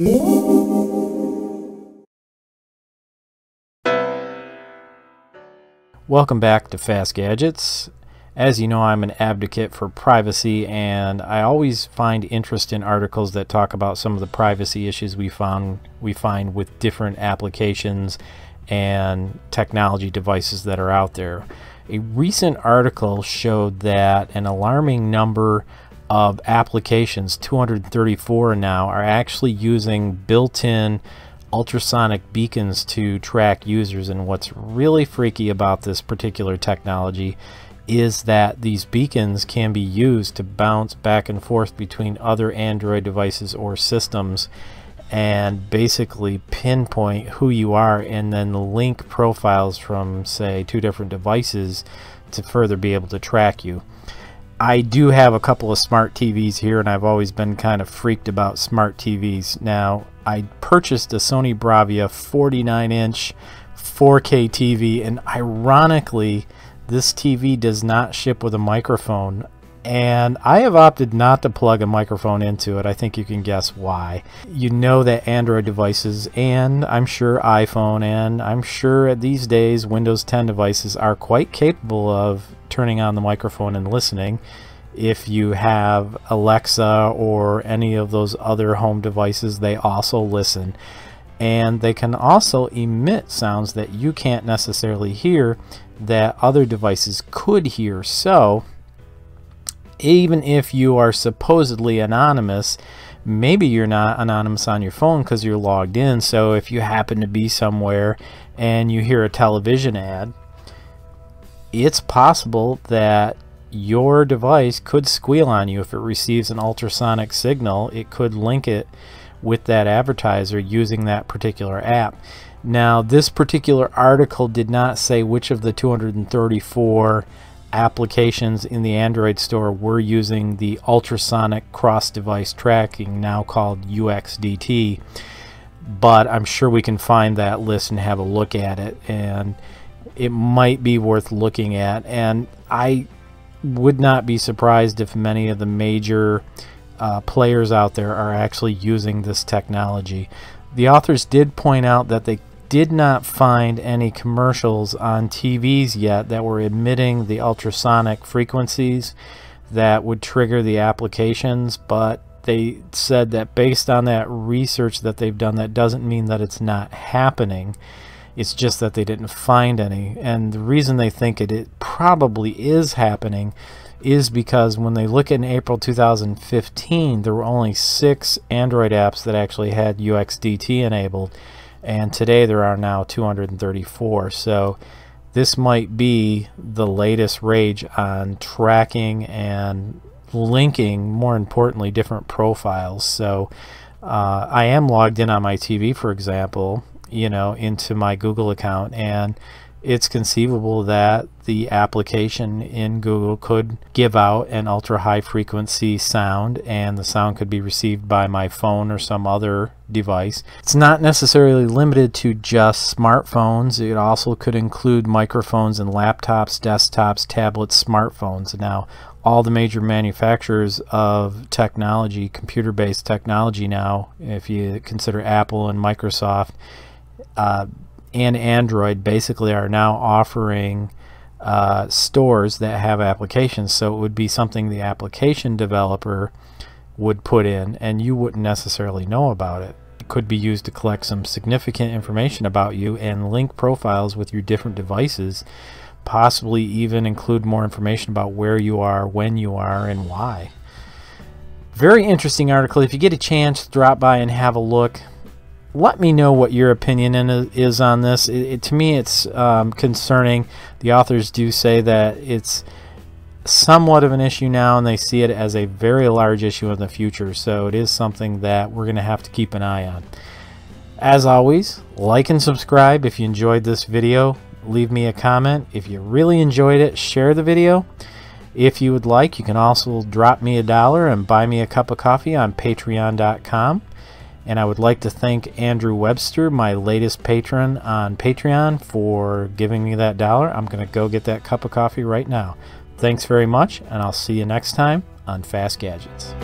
Welcome back to Fast Gadgets. As you know, I'm an advocate for privacy, and I always find interest in articles that talk about some of the privacy issues we found we find with different applications and technology devices that are out there. A recent article showed that an alarming number of applications, 234 now, are actually using built-in ultrasonic beacons to track users. And what's really freaky about this particular technology is that these beacons can be used to bounce back and forth between other Android devices or systems and basically pinpoint who you are and then link profiles from say two different devices to further be able to track you. I do have a couple of smart TVs here and I've always been kind of freaked about smart TVs. Now I purchased a Sony Bravia 49 inch 4K TV and ironically this TV does not ship with a microphone and I have opted not to plug a microphone into it. I think you can guess why. You know that Android devices and I'm sure iPhone and I'm sure these days Windows 10 devices are quite capable of turning on the microphone and listening if you have Alexa or any of those other home devices, they also listen. And they can also emit sounds that you can't necessarily hear that other devices could hear. So, even if you are supposedly anonymous, maybe you're not anonymous on your phone because you're logged in. So, if you happen to be somewhere and you hear a television ad, it's possible that your device could squeal on you if it receives an ultrasonic signal. It could link it with that advertiser using that particular app. Now, this particular article did not say which of the 234 applications in the Android store were using the ultrasonic cross-device tracking, now called UXDT, but I'm sure we can find that list and have a look at it, and it might be worth looking at. And I would not be surprised if many of the major uh, players out there are actually using this technology. The authors did point out that they did not find any commercials on TVs yet that were emitting the ultrasonic frequencies that would trigger the applications, but they said that based on that research that they've done, that doesn't mean that it's not happening. It's just that they didn't find any. And the reason they think it, it probably is happening is because when they look in April 2015, there were only six Android apps that actually had UXDT enabled. And today there are now 234. So this might be the latest rage on tracking and linking, more importantly, different profiles. So uh, I am logged in on my TV, for example, you know, into my Google account and it's conceivable that the application in Google could give out an ultra high frequency sound and the sound could be received by my phone or some other device. It's not necessarily limited to just smartphones. It also could include microphones and laptops, desktops, tablets, smartphones. Now, all the major manufacturers of technology, computer-based technology now, if you consider Apple and Microsoft, uh, and Android basically are now offering uh, stores that have applications. So it would be something the application developer would put in, and you wouldn't necessarily know about it. It could be used to collect some significant information about you and link profiles with your different devices, possibly even include more information about where you are, when you are, and why. Very interesting article. If you get a chance, drop by and have a look let me know what your opinion is on this. It, it, to me, it's um, concerning. The authors do say that it's somewhat of an issue now, and they see it as a very large issue in the future. So it is something that we're going to have to keep an eye on. As always, like and subscribe if you enjoyed this video. Leave me a comment. If you really enjoyed it, share the video. If you would like, you can also drop me a dollar and buy me a cup of coffee on patreon.com. And I would like to thank Andrew Webster, my latest patron on Patreon, for giving me that dollar. I'm going to go get that cup of coffee right now. Thanks very much, and I'll see you next time on Fast Gadgets.